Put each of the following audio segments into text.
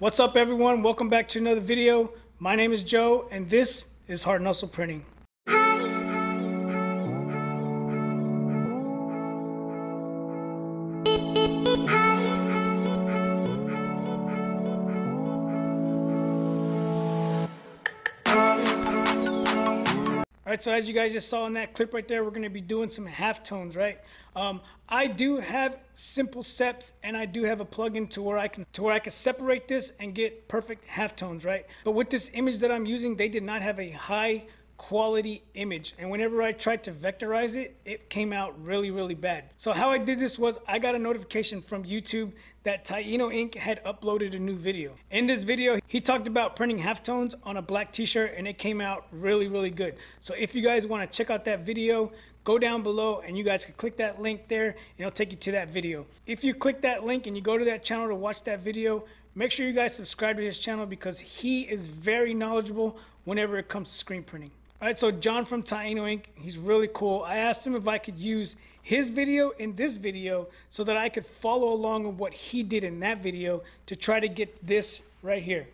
What's up everyone? Welcome back to another video. My name is Joe and this is Heart and Hustle Printing. Right, so as you guys just saw in that clip right there, we're gonna be doing some halftones, right? Um, I do have simple steps and I do have a plugin to where I can to where I can separate this and get perfect halftones, right? But with this image that I'm using, they did not have a high quality image. And whenever I tried to vectorize it, it came out really, really bad. So how I did this was I got a notification from YouTube that Taino Ink. had uploaded a new video. In this video, he talked about printing halftones on a black t-shirt and it came out really, really good. So if you guys want to check out that video, go down below and you guys can click that link there and it'll take you to that video. If you click that link and you go to that channel to watch that video, make sure you guys subscribe to his channel because he is very knowledgeable whenever it comes to screen printing. All right, so John from Taino Ink., he's really cool. I asked him if I could use his video in this video so that I could follow along with what he did in that video to try to get this right here.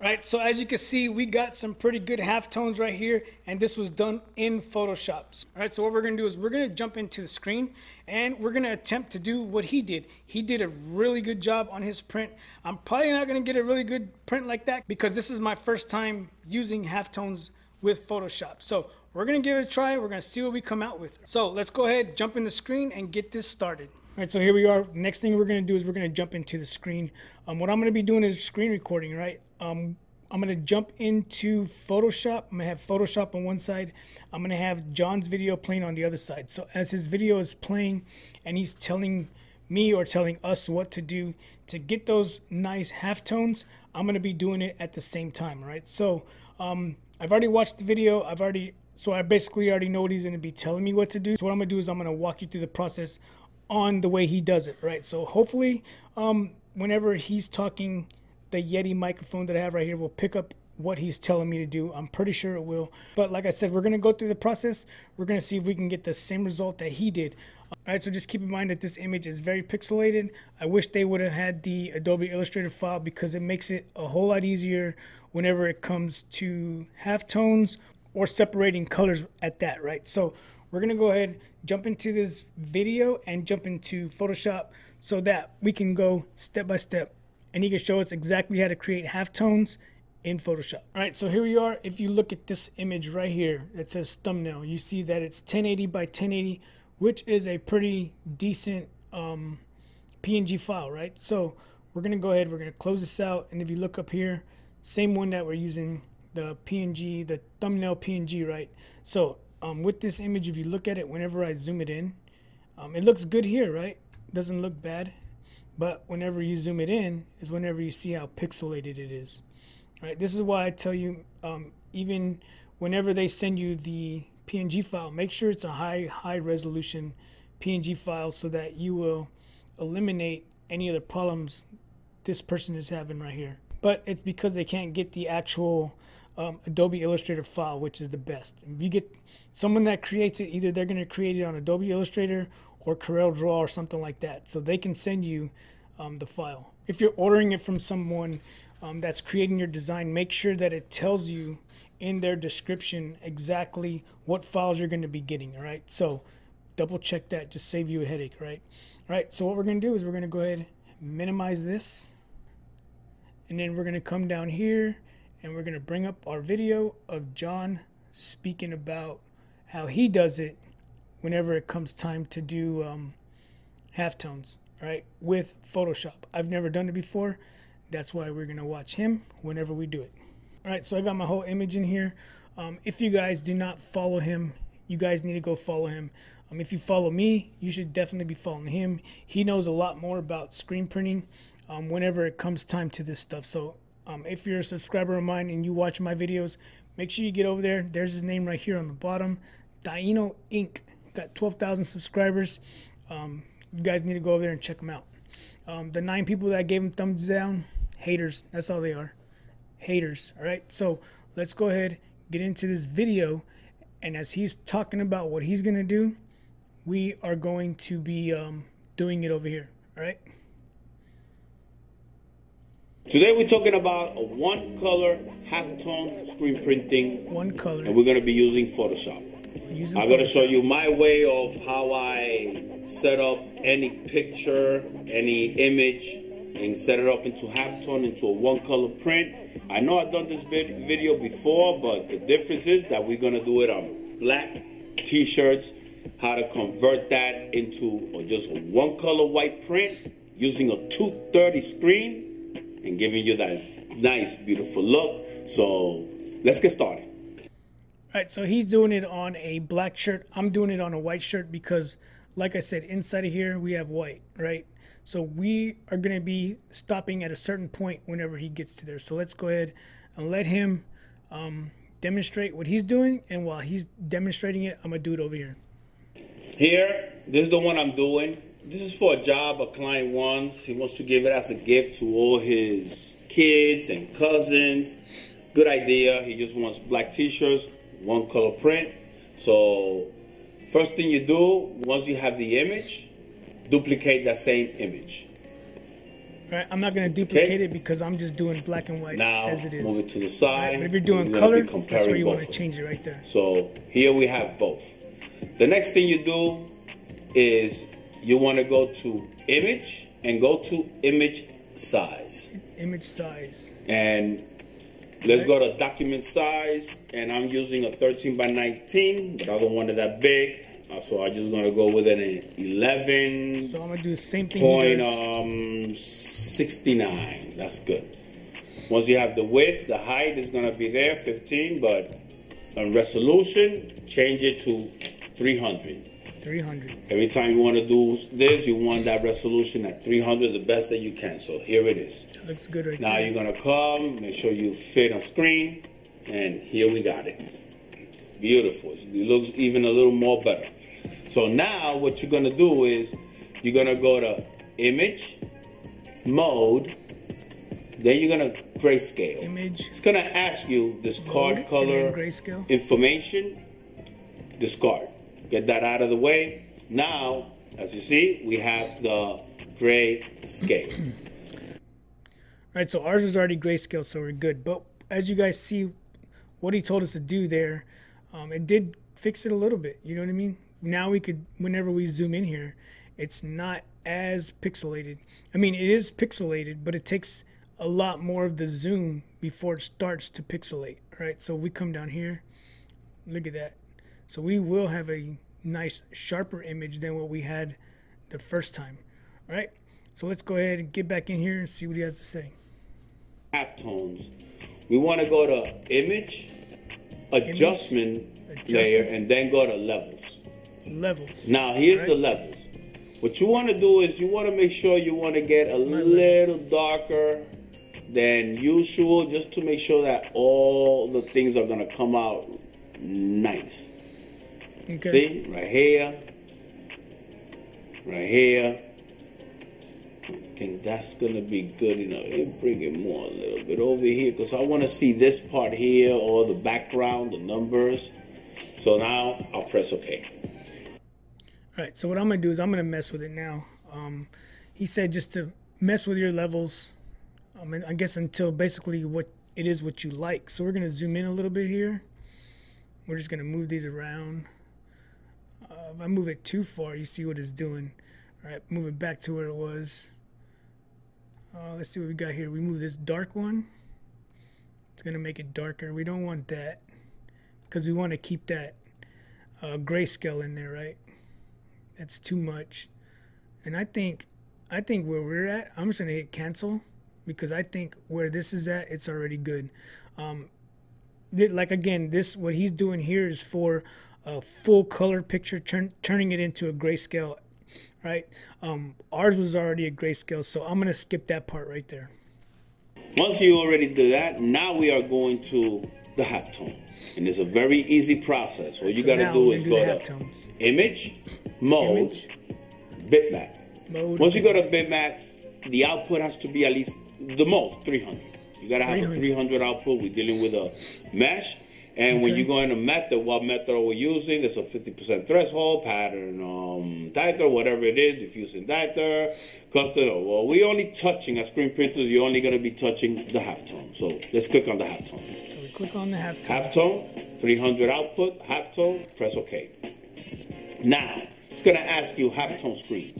Right, so as you can see, we got some pretty good halftones right here, and this was done in Photoshop. All right, so what we're gonna do is we're gonna jump into the screen, and we're gonna attempt to do what he did. He did a really good job on his print. I'm probably not gonna get a really good print like that because this is my first time using halftones with Photoshop. So we're gonna give it a try. We're gonna see what we come out with. So let's go ahead, jump in the screen, and get this started. All right, so here we are. Next thing we're gonna do is we're gonna jump into the screen. Um, what I'm gonna be doing is screen recording, right? Um, I'm gonna jump into Photoshop. I'm gonna have Photoshop on one side. I'm gonna have John's video playing on the other side. So as his video is playing and he's telling me or telling us what to do to get those nice halftones, I'm gonna be doing it at the same time, right? So um, I've already watched the video. I've already, so I basically already know what he's gonna be telling me what to do. So what I'm gonna do is I'm gonna walk you through the process on the way he does it, right? So hopefully, um, whenever he's talking, the Yeti microphone that I have right here will pick up what he's telling me to do. I'm pretty sure it will. But like I said, we're gonna go through the process. We're gonna see if we can get the same result that he did. All right, so just keep in mind that this image is very pixelated. I wish they would have had the Adobe Illustrator file because it makes it a whole lot easier whenever it comes to halftones or separating colors at that, right? So we're gonna go ahead, jump into this video and jump into Photoshop so that we can go step by step and he can show us exactly how to create halftones in Photoshop. All right, so here we are. If you look at this image right here, it says thumbnail. You see that it's 1080 by 1080, which is a pretty decent um, PNG file, right? So we're gonna go ahead, we're gonna close this out. And if you look up here, same one that we're using, the PNG, the thumbnail PNG, right? So um, with this image, if you look at it, whenever I zoom it in, um, it looks good here, right? Doesn't look bad. But whenever you zoom it in, is whenever you see how pixelated it is. Right? This is why I tell you, um, even whenever they send you the PNG file, make sure it's a high, high resolution PNG file so that you will eliminate any of the problems this person is having right here. But it's because they can't get the actual um, Adobe Illustrator file, which is the best. If you get someone that creates it, either they're going to create it on Adobe Illustrator or Corel Draw or something like that. So they can send you um, the file. If you're ordering it from someone um, that's creating your design, make sure that it tells you in their description exactly what files you're going to be getting. All right. So double check that. Just save you a headache. Right. All right. So what we're going to do is we're going to go ahead minimize this and then we're going to come down here and we're going to bring up our video of John speaking about how he does it whenever it comes time to do um, halftones, right, with Photoshop. I've never done it before. That's why we're going to watch him whenever we do it. All right, so I got my whole image in here. Um, if you guys do not follow him, you guys need to go follow him. Um, if you follow me, you should definitely be following him. He knows a lot more about screen printing um, whenever it comes time to this stuff. So um, if you're a subscriber of mine and you watch my videos, make sure you get over there. There's his name right here on the bottom. Taino Ink. Got 12,000 subscribers. Um, you guys need to go over there and check him out. Um, the nine people that gave him thumbs down, haters. That's all they are. Haters. All right. So let's go ahead, get into this video. And as he's talking about what he's going to do, we are going to be um, doing it over here. All right. Today we're talking about a one color half tone screen printing. One color. And we're going to be using Photoshop. Using I'm going to show you my way of how I set up any picture, any image, and set it up into halftone into a one color print. I know I've done this vid- video before, but the difference is that we're going to do it on black t-shirts, how to convert that into just a one color white print using a 230 screen and giving you that nice, beautiful look. So let's get started. All right, so he's doing it on a black shirt. I'm doing it on a white shirt because, like I said, inside of here we have white, right? So we are going to be stopping at a certain point whenever he gets to there. So let's go ahead and let him um, demonstrate what he's doing. And while he's demonstrating it, I'm going to do it over here. Here, this is the one I'm doing. This is for a job a client wants. He wants to give it as a gift to all his kids and cousins. Good idea. He just wants black t-shirts, one color print. So, first thing you do, once you have the image, duplicate that same image. Right, I'm not going to duplicate it because I'm just doing black and white Now, as it is. move it to the side. right, but if you're doing color, that's where you want to change it right there. So here we have both. The next thing you do is you want to go to image and go to image size. Image size. And let's go to document size. And I'm using a 13 by 19, but I don't want it that big. Uh, So I'm just going to go with an 11 So I'm going to do the same thing point um 69 that's good once you have the width the height is going to be there 15 but on resolution change it to 300 300. every time you want to do this you want that resolution at 300 the best that you can so here it is looks good right now there. you're going to come make sure you fit on screen and here we got it beautiful it looks even a little more better so now what you're going to do is you're going to go to image mode then you're going to grayscale Image. it's going to ask you discard Mode, color grayscale. information discard get that out of the way now as you see we have the gray scale All right, so ours was already grayscale, so we're good. But as you guys see, what he told us to do there, um, it did fix it a little bit. You know what I mean? Now we could, whenever we zoom in here, it's not as pixelated. I mean, it is pixelated, but it takes a lot more of the zoom before it starts to pixelate. Right, so we come down here, look at that. So we will have a nice, sharper image than what we had the first time. All right, so let's go ahead and get back in here and see what he has to say. halftones. We want to go to image, adjustment, layer, Adjustment. and then go to levels. Levels. Now, here's Right. the levels. What you want to do is you want to make sure you want to get a little darker than usual, just to make sure that all the things are going to come out nice. Okay. See, right here, right here. I think that's gonna be good enough. Let me bring it more a little bit over here because I want to see this part here or the background, the numbers. So now I'll press OK. All right. So what I'm gonna do is I'm gonna mess with it now. Um, he said just to mess with your levels. I mean, I guess until basically what it is what you like. So we're gonna zoom in a little bit here. We're just gonna move these around. Uh, if I move it too far, you see what it's doing. All right, move it back to where it was. Uh, let's see what we got here. We move this dark one. It's gonna make it darker. We don't want that because we want to keep that uh, grayscale in there, right? That's too much. And I think, I think where we're at, I'm just gonna hit cancel because I think where this is at, it's already good. Um, like again, this what he's doing here is for a full color picture, turn, turning it into a grayscale, right? Um, ours was already a grayscale, so I'm gonna skip that part right there. Once you already do that, now we are going to the halftone. And it's a very easy process. What you So got to do is go to image, mode, Image, bitmap. mode. Once you go to bitmap, the output has to be at least the most 300. You gotta have a 300. 300 output. We're dealing with a mesh, And when you go into method, what method are we using? It's a 50% threshold, pattern, um, diether, whatever it is, diffusing diether, custard. Well, we only touching as screen printers, you're only going to be touching the halftone. So let's click on the halftone. So we click on the halftone. Halftone, 300 output, halftone, press OK. Now, it's going to ask you halftone screen.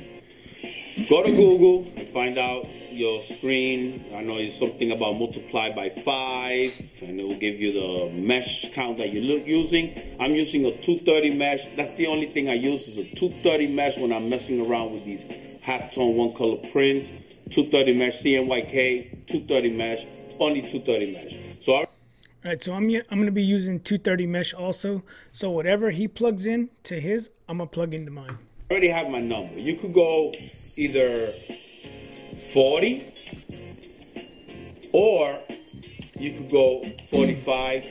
Go to Google and find out your screen. I know it's something about multiply by five, and it will give you the mesh count that you're using. I'm using a 230 mesh. That's the only thing I use is a 230 mesh when I'm messing around with these halftone one color prints. 230 mesh CMYK, 230 mesh, only 230 mesh. So I All right, so I'm I'm gonna be using 230 mesh also. So whatever he plugs in to his, I'm gonna plug into mine. I already have my number. You could go either 40 or you could go 45.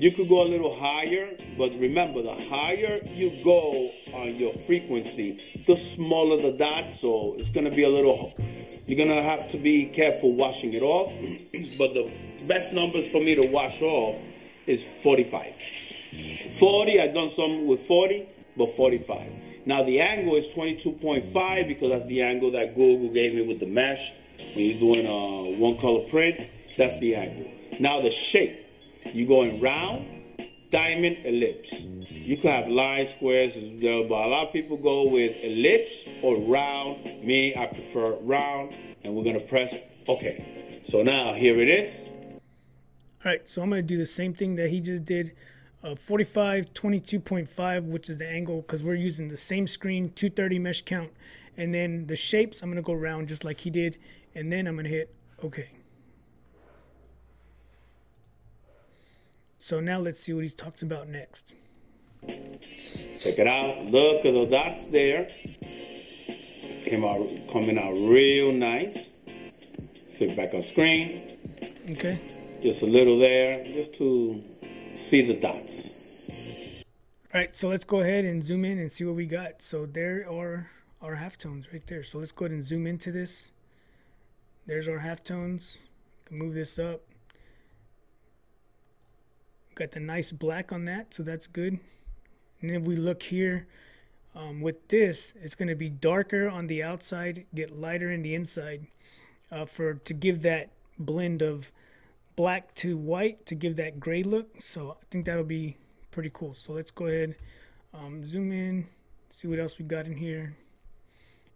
You could go a little higher, but remember the higher you go on your frequency, the smaller the dot. So it's gonna be a little, you're gonna have to be careful washing it off. but the best numbers for me to wash off is 45. 40, I've done some with 40, but 45. Now the angle is 22.5 because that's the angle that Google gave me with the mesh. When you're doing a uh, one color print, that's the angle. Now the shape, you're going round, diamond, ellipse. You could have line squares but a lot of people go with ellipse or round. Me, I prefer round, and we're gonna press OK. So now here it is. All right, so I'm gonna do the same thing that he just did. Uh, 45, 22.5, which is the angle, because we're using the same screen, 230 mesh count, and then the shapes. I'm gonna go round just like he did, and then I'm gonna hit OK. So now let's see what he talks about next. Check it out. Look at the dots there. Came out coming out real nice. Flip back on screen. Okay. Just a little there, just to see the dots. All right, so let's go ahead and zoom in and see what we got. So there are our halftones right there. So let's go ahead and zoom into this. There's our halftones. Move this up. Got the nice black on that, so that's good. And if we look here, um, with this, it's going to be darker on the outside, get lighter in the inside, uh, for to give that blend of black to white to give that gray look. So I think that'll be pretty cool. So let's go ahead, um, zoom in, see what else we got in here.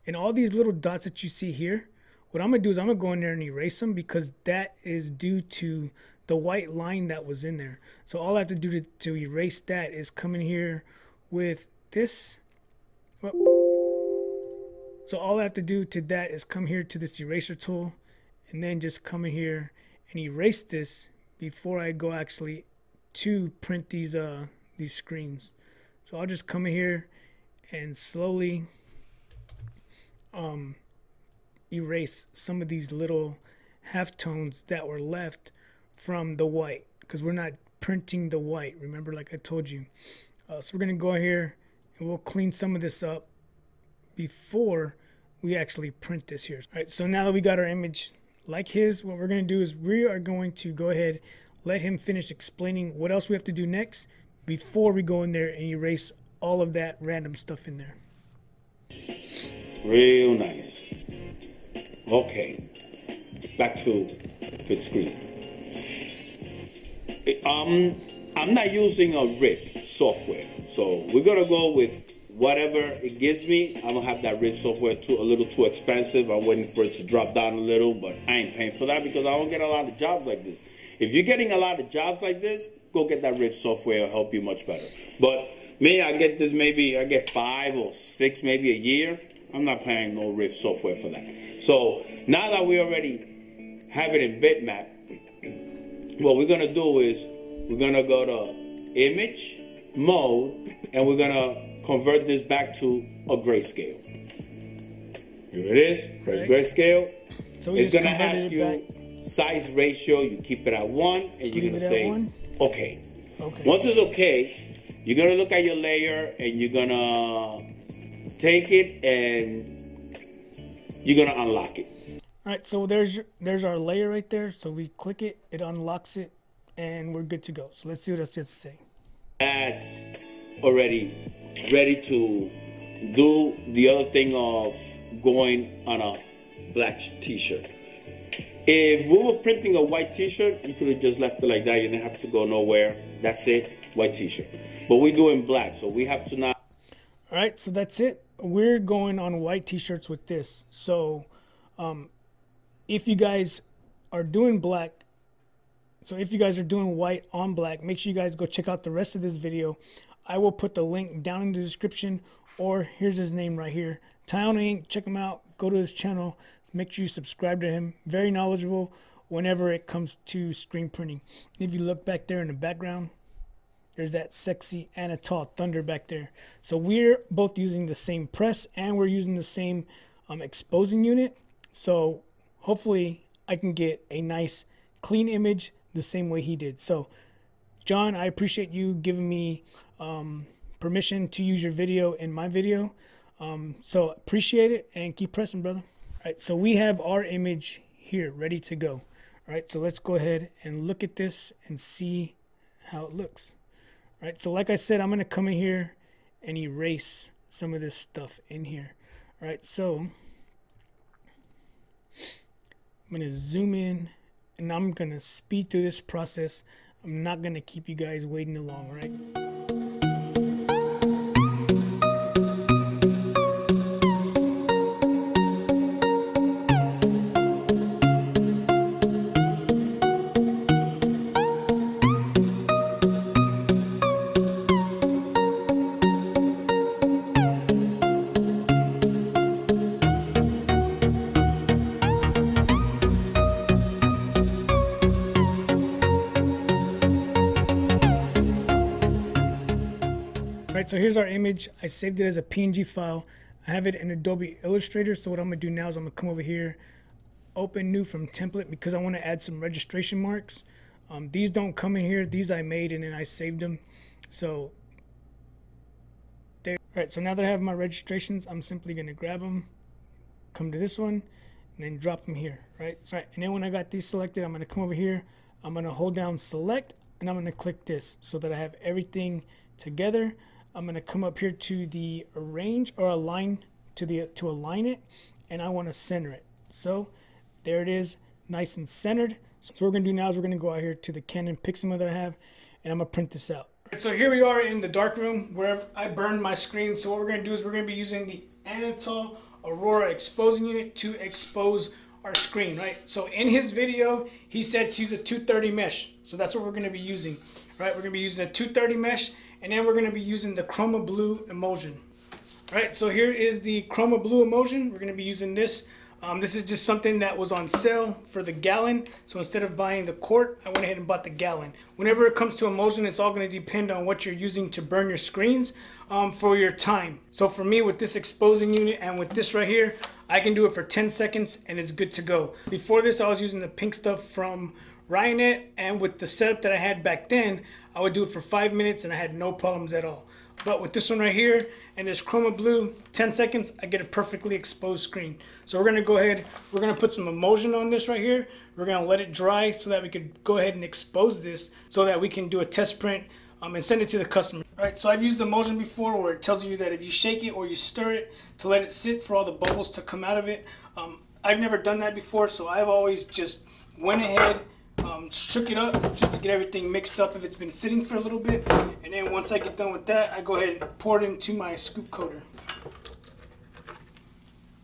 And all these little dots that you see here, what I'm gonna do is I'm gonna go in there and erase them because that is due to the white line that was in there. So all I have to do to, to erase that is come in here with this. So all I have to do to that is come here to this eraser tool and then just come in here and erase this before I go actually to print these uh these screens. So I'll just come in here and slowly um erase some of these little halftones that were left from the white because we're not printing the white remember like I told you. Uh, so we're gonna go here and we'll clean some of this up before we actually print this here. All right so now that we got our image like his what we're gonna do is we are going to go ahead let him finish explaining what else we have to do next before we go in there and erase all of that random stuff in there Real nice. Okay. Back to fit screen. Um, I'm not using a RIP software, so we're gonna go with whatever it gives me. I don't have that RIP software too a little too expensive. I'm waiting for it to drop down a little, but I ain't paying for that because I don't get a lot of jobs like this. If you're getting a lot of jobs like this, go get that RIP software. It'll help you much better. But me, I get this maybe I get five or six maybe a year. I'm not paying no RIP software for that. So now that we already have it in bitmap, what we're gonna do is we're gonna go to image mode and we're gonna convert this back to a grayscale. Here it is, press Right. grayscale. so It's gonna ask it you back size ratio, you keep it at one, and Just you're gonna say one? okay. okay Once it's okay, you're gonna look at your layer and you're gonna take it and you're gonna unlock it. All right, so there's your- there's our layer right there. So we click it, it unlocks it. and we're good to go. So let's see what else he has to say. That's already ready to do the other thing of going on a black t-shirt. If we were printing a white t-shirt, you could have just left it like that. You didn't have to go nowhere. That's it, white t-shirt. But we're doing black, so we have to now. All right, so that's it. We're going on white t-shirts with this. So um, if you guys are doing black, so if you guys are doing white on black, make sure you guys go check out the rest of this video. I will put the link down in the description or here's his name right here. Taino Ink. Check him out. Go to his channel. Make sure you subscribe to him. Very knowledgeable whenever it comes to screen printing. If you look back there in the background, there's that sexy Anatol Thunder back there. So we're both using the same press and we're using the same um, exposing unit. So hopefully I can get a nice clean image the same way he did. So John, I appreciate you giving me um, permission to use your video in my video. Um, so appreciate it and keep pressing, brother. All right, so we have our image here ready to go. All right, so let's go ahead and look at this and see how it looks. All right, so like I said, I'm going to come in here and erase some of this stuff in here. All right, so I'm to zoom in and I'm going to speed through this process. I'm not going to keep you guys waiting along, right? So here's our image. I saved it as a PNG file. I have it in Adobe Illustrator. So what I'm gonna do now is I'm gonna come over here, open new from template because I wanna add some registration marks. Um, these don't come in here. These I made and then I saved them. So there. All right, so now that I have my registrations, I'm simply gonna grab them, come to this one, and then drop them here, right? All right, and then when I got these selected, I'm gonna come over here, I'm gonna hold down select, and I'm gonna click this so that I have everything together. I'm going to come up here to the arrange or align to the to align it and I want to center it. So there it is nice and centered. So what we're going to do now is we're going to go out here to the Canon Pixma that I have and I'm going to print this out. so here we are in the dark room where I burned my screen. So what we're going to do is we're going to be using the Anatol Aurora exposing unit to expose our screen, right? So in his video, he said to use a 230 mesh. So that's what we're to be using, right? We're to be using a 230 mesh and then we're going to be using the Chroma Blue emulsion. All right, so here is the Chroma Blue emulsion. We're going to be using this. Um, this is just something that was on sale for the gallon. So instead of buying the quart, I went ahead and bought the gallon. Whenever it comes to emulsion, it's all going to depend on what you're using to burn your screens um, for your time. So for me, with this exposing unit and with this right here, I can do it for 10 seconds and it's good to go. Before this, I was using the pink stuff from Ryonet and with the setup that I had back then, I would do it for five minutes and I had no problems at all. But with this one right here and this Chroma Blue, 10 seconds, I get a perfectly exposed screen. So we're gonna go ahead, we're gonna put some emulsion on this right here. We're gonna let it dry so that we could go ahead and expose this so that we can do a test print um, and send it to the customer. All right, so I've used the emulsion before where it tells you that if you shake it or you stir it to let it sit for all the bubbles to come out of it. Um, I've never done that before, so I've always just went ahead um, shook it up just to get everything mixed up if it's been sitting for a little bit. And then once I get done with that, I go ahead and pour it into my scoop coater.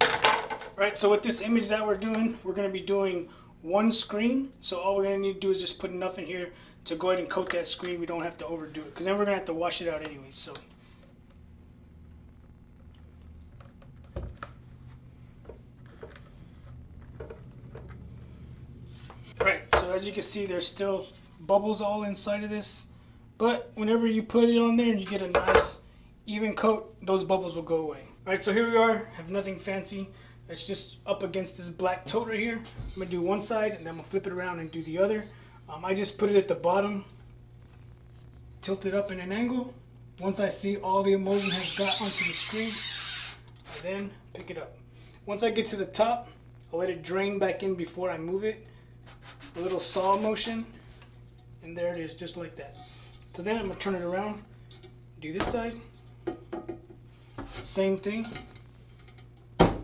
All right, so with this image that we're doing, we're gonna be doing one screen. So all we're gonna need to do is just put enough in here to go ahead and coat that screen. We don't have to overdo it because then we're gonna have to wash it out anyways. So. Right, so as you can see, there's still bubbles all inside of this. But whenever you put it on there and you get a nice even coat, those bubbles will go away. All right, so here we are, have nothing fancy. It's just up against this black tote right here. I'm gonna do one side and then I'm gonna flip it around and do the other. Um, I just put it at the bottom, tilt it up in an angle. Once I see all the emulsion has got onto the screen, I then pick it up. Once I get to the top, I'll let it drain back in before I move it a little saw motion and there it is, just like that. So then I'm gonna turn it around, do this side. Same thing. Come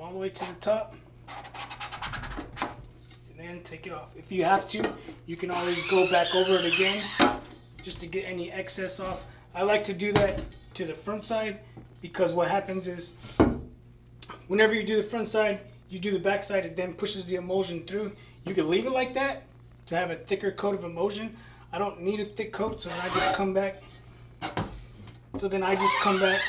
all the way to the top. And then take it off. If you have to, you can always go back over it again just to get any excess off. I like to do that to the front side because what happens is whenever you do the front side, you do the backside, it then pushes the emulsion through. You can leave it like that to have a thicker coat of emulsion. I don't need a thick coat, so then I just come back. So then I just come back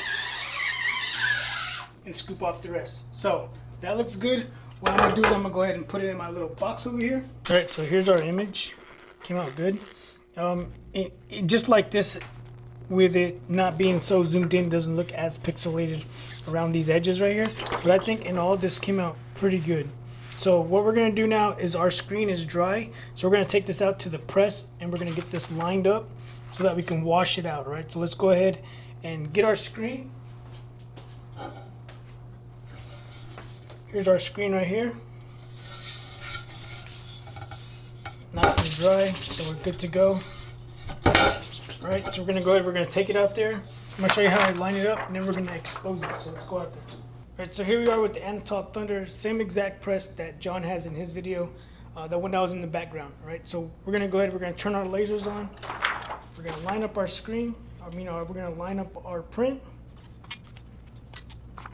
and scoop off the rest. So that looks good. What I'm gonna do is I'm gonna go ahead and put it in my little box over here. All right, so here's our image. Came out good. Um, it, it, just like this, with it not being so zoomed in, doesn't look as pixelated around these edges right here. But I think in all this came out pretty good. So what we're gonna do now is our screen is dry. So we're gonna take this out to the press and we're gonna get this lined up so that we can wash it out, right? So let's go ahead and get our screen. Here's our screen right here. Nice and dry, so we're good to go. All right, so we're gonna go ahead, we're gonna take it out there. I'm gonna show you how I line it up and then we're gonna expose it. So let's go out there. All right, so here we are with the Anatol Thunder, same exact press that John has in his video, uh, the one that was in the background, all right? So we're gonna go ahead, we're gonna turn our lasers on. We're gonna line up our screen. I mean, uh, we're gonna line up our print. All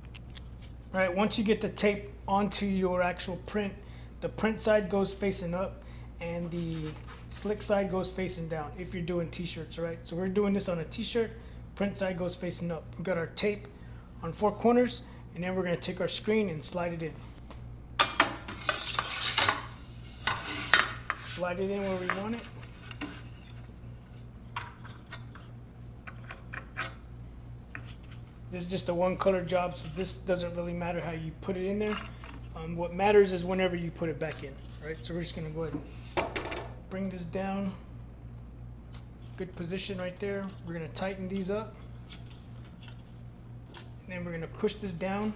right, once you get the tape onto your actual print, the print side goes facing up and the slick side goes facing down if you're doing t-shirts, right? So we're doing this on a t-shirt, print side goes facing up. We've got our tape on four corners and then we're gonna take our screen and slide it in. Slide it in where we want it. This is just a one color job, so this doesn't really matter how you put it in there. Um, what matters is whenever you put it back in, right? So we're just gonna go ahead and bring this down. Good position right there. We're gonna tighten these up. And then we're gonna push this down.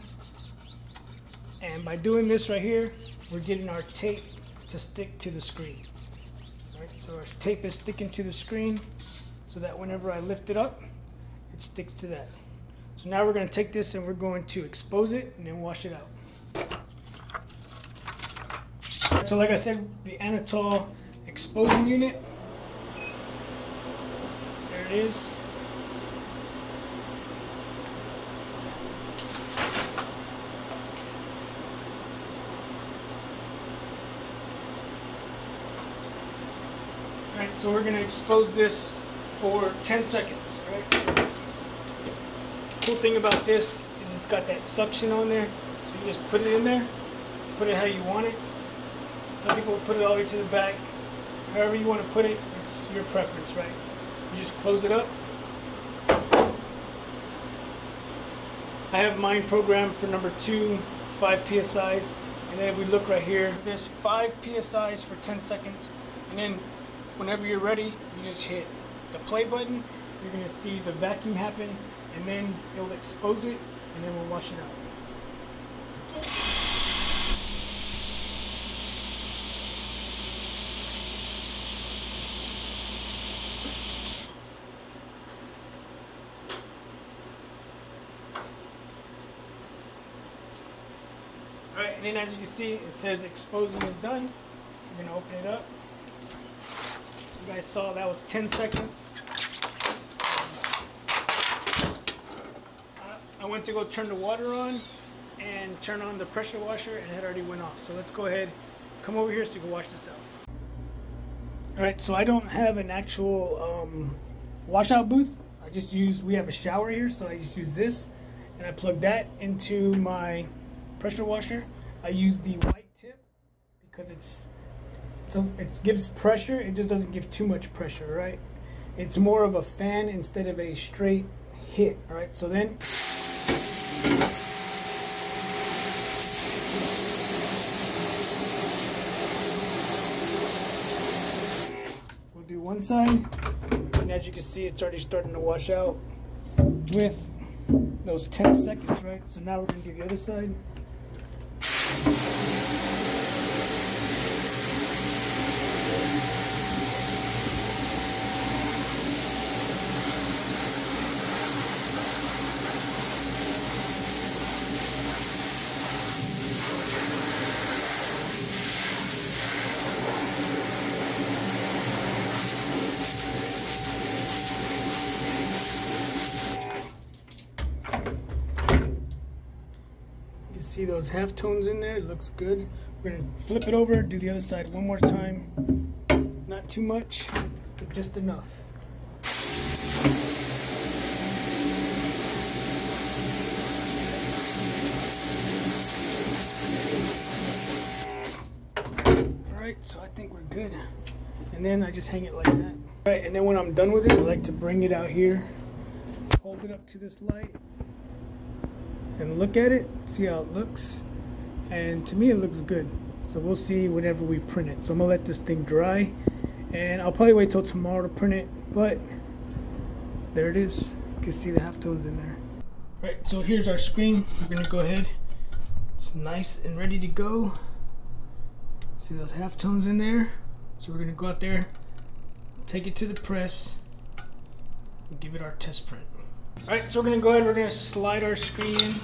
And by doing this right here, we're getting our tape to stick to the screen. So our tape is sticking to the screen so that whenever I lift it up, it sticks to that. So now we're going to take this and we're going to expose it and then wash it out. So like I said, the Anatol exposing unit. There it is. Alright, so we're going to expose this for 10 seconds, right? So cool thing about this is it's got that suction on there. So you just put it in there, put it how you want it. Some people put it all the way to the back. However you want to put it, it's your preference, right? You just close it up. I have mine programmed for number two, 5 PSIs. And then if we look right here, there's 5 PSIs for 10 seconds. And then whenever you're ready, you just hit the play button. You're going to see the vacuum happen and then it'll expose it and then we'll wash it out. Alright, and then as you can see, it says exposing is done. We're gonna open it up. You guys saw that was 10 seconds. I went to go turn the water on and turn on the pressure washer and it had already went off. So let's go ahead, come over here so you can wash this out. All right, so I don't have an actual um, washout booth. I just use, we have a shower here, so I just use this and I plug that into my pressure washer. I use the white tip because it's, it's a, it gives pressure. It just doesn't give too much pressure, right? It's more of a fan instead of a straight hit, all right? So then We'll do one side, and as you can see, it's already starting to wash out with those 10 seconds, right? So now we're gonna do the other side. See those half tones in there? It looks good. We're gonna flip it over, do the other side one more time. Not too much, but just enough. Alright, so I think we're good. And then I just hang it like that. Alright, and then when I'm done with it, I like to bring it out here, hold it up to this light, and look at it, see how it looks. And to me, it looks good. So we'll see whenever we print it. So I'm gonna let this thing dry, and I'll probably wait till tomorrow to print it. But there it is. You can see the halftones in there. Right, so here's our screen. We're gonna go ahead. It's nice and ready to go. See those halftones in there? So we're gonna go out there, take it to the press, and give it our test print. All right, so we're gonna go ahead, we're gonna slide our screen in.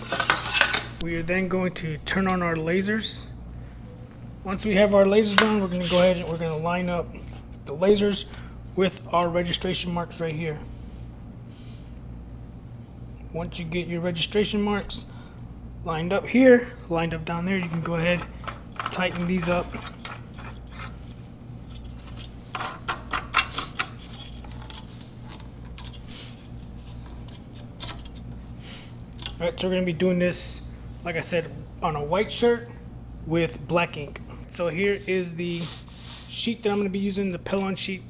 We are then going to turn on our lasers. Once we have our lasers on, we're gonna go ahead and we're gonna line up the lasers with our registration marks right here. Once you get your registration marks lined up here, lined up down there, you can go ahead, tighten these up. All right, so we're gonna be doing this, like I said, on a white shirt with black ink. So here is the sheet that I'm gonna be using, the Pellon sheet,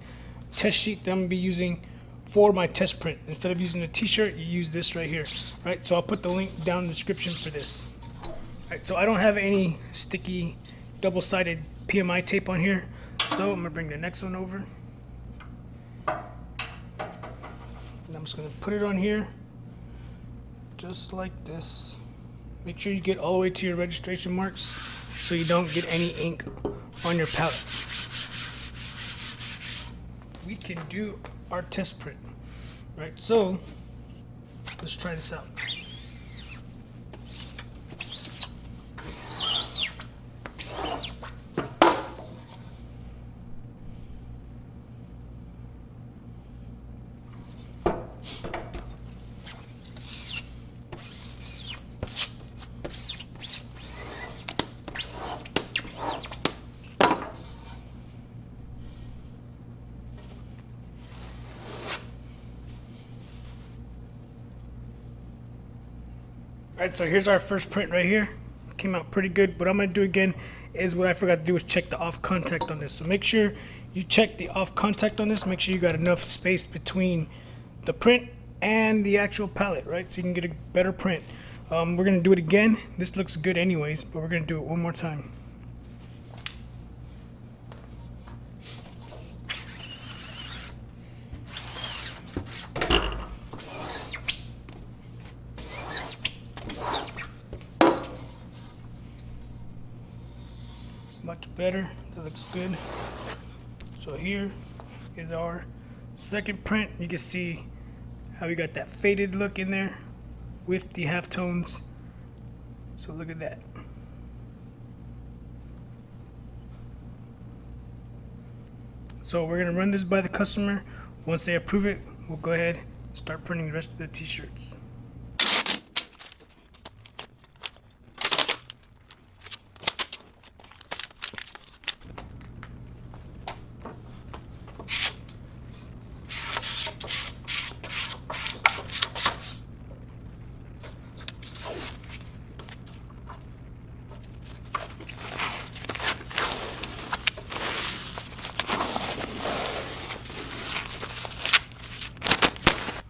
test sheet that I'm gonna be using for my test print. Instead of using a t-shirt, you use this right here. All right, so I'll put the link down in the description for this. All right, so I don't have any sticky double-sided PMI tape on here, so I'm gonna bring the next one over. And I'm just gonna put it on here, just like this. Make sure you get all the way to your registration marks so you don't get any ink on your palette. We can do our test print. Right, so let's try this out. Alright, so here's our first print right here. Came out pretty good. What I'm to do again is what I forgot to do is check the off contact on this. So make sure you check the off contact on this. Make sure you got enough space between the print and the actual palette, right? So you can get a better print. Um, we're to do it again. This looks good anyways, but we're to do it one more time. much better that looks good. So here is our second print. You can see how we got that faded look in there with the halftones. So look at that. So we're gonna run this by the customer. Once they approve it we'll go ahead and start printing the rest of the t-shirts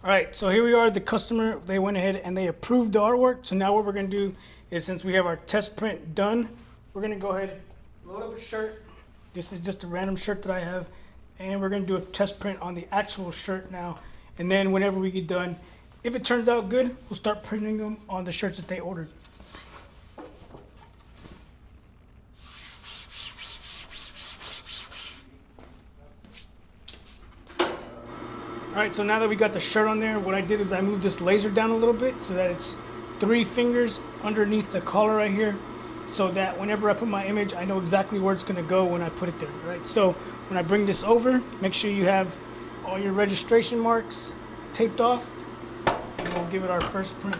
All right, so here we are, the customer, they went ahead and they approved the artwork. So now what we're gonna do is since we have our test print done, we're gonna go ahead, load up a shirt. This is just a random shirt that I have. And we're gonna do a test print on the actual shirt now. And then whenever we get done, if it turns out good, we'll start printing them on the shirts that they ordered. All right, so now that we got the shirt on there, what I did is I moved this laser down a little bit so that it's three fingers underneath the collar right here so that whenever I put my image, I know exactly where it's gonna go when I put it there, right? So when I bring this over, make sure you have all your registration marks taped off and we'll give it our first print.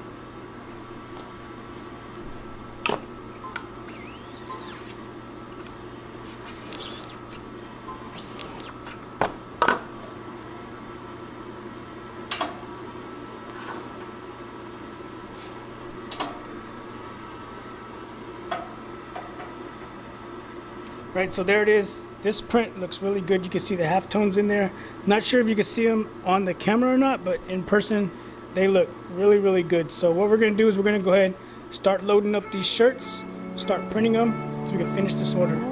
Right, so there it is. This print looks really good. You can see the halftones in there. Not sure if you can see them on the camera or not, but in person, they look really, really good. So what we're gonna do is we're gonna go ahead and start loading up these shirts, start printing them so we can finish this order.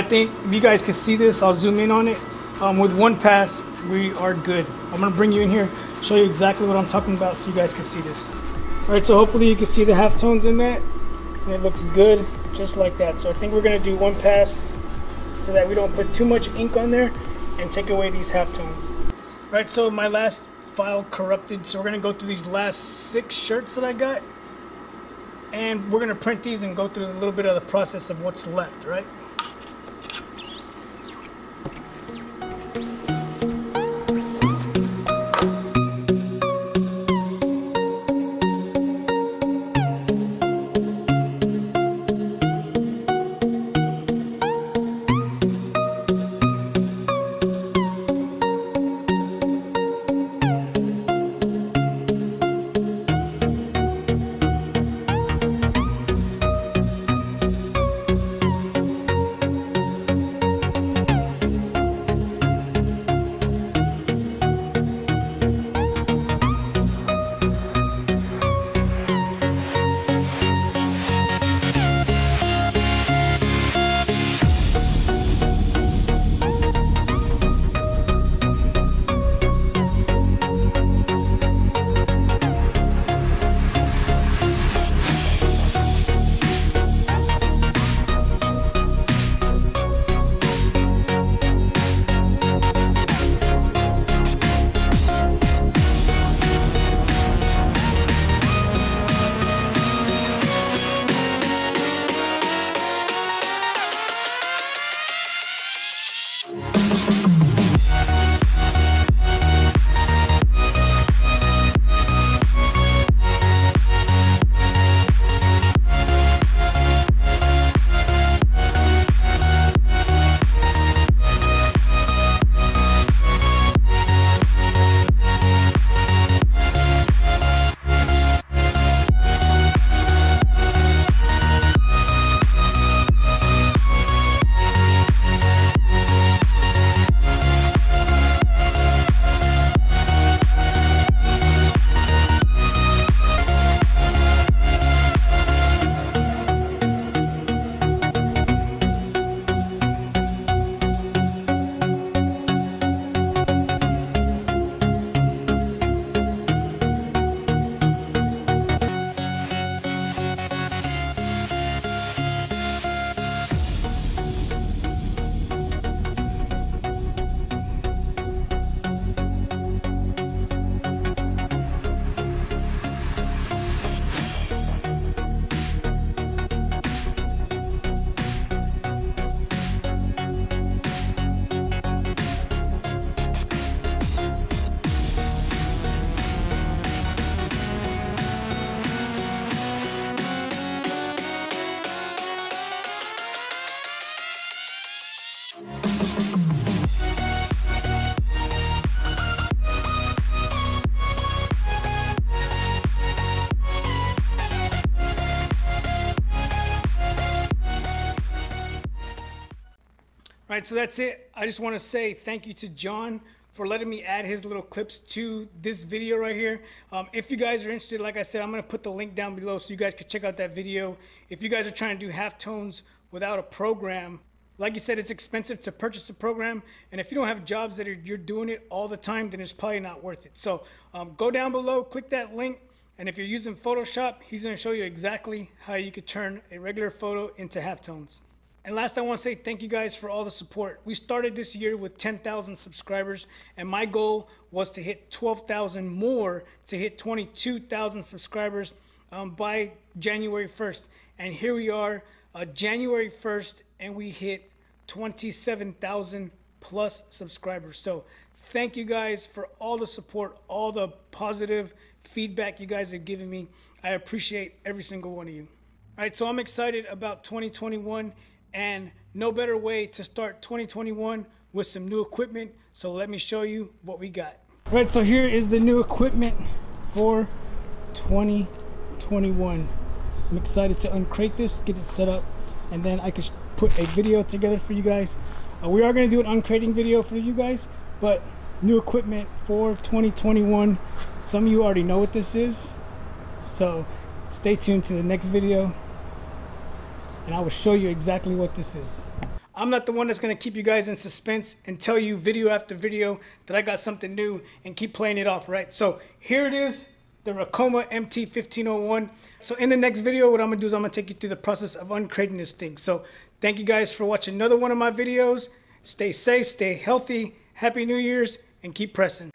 I think if you guys can see this, I'll zoom in on it. Um, with one pass, we are good. I'm gonna bring you in here, show you exactly what I'm talking about so you guys can see this. All right, so hopefully you can see the halftones in that. And it looks good, just like that. So I think we're gonna do one pass so that we don't put too much ink on there and take away these halftones. All right, so my last file corrupted. So we're gonna go through these last six shirts that I got. And we're gonna print these and go through a little bit of the process of what's left, right? Right, so that's it. I just want to say thank you to John for letting me add his little clips to this video right here. Um, if you guys are interested, like I said, I'm going to put the link down below so you guys can check out that video. If you guys are trying to do halftones without a program, like you said, it's expensive to purchase a program. And if you don't have jobs that are, you're doing it all the time, then it's probably not worth it. So um, go down below, click that link. And if you're using Photoshop, he's going to show you exactly how you could turn a regular photo into halftones. And last, I want to say thank you guys for all the support. We started this year with 10,000 subscribers, and my goal was to hit 12,000 more to hit 22,000 subscribers um, by January 1st. And here we are, uh, January 1st, and we hit 27,000 plus subscribers. So thank you guys for all the support, all the positive feedback you guys have given me. I appreciate every single one of you. All right, so I'm excited about 2021 and no better way to start 2021 with some new equipment. So let me show you what we got. All right, so here is the new equipment for 2021. I'm excited to uncrate this, get it set up, and then I can put a video together for you guys. Uh, we are to do an uncrating video for you guys, but new equipment for 2021. Some of you already know what this is, so stay tuned to the next video and I will show you exactly what this is. I'm not the one that's going to keep you guys in suspense and tell you video after video that I got something new and keep playing it off, right? So here it is, the Ricoma MT1501. So in the next video, what I'm going to do is I'm to take you through the process of uncrating this thing. So thank you guys for watching another one of my videos. Stay safe, stay healthy, Happy New Year's, and keep pressing.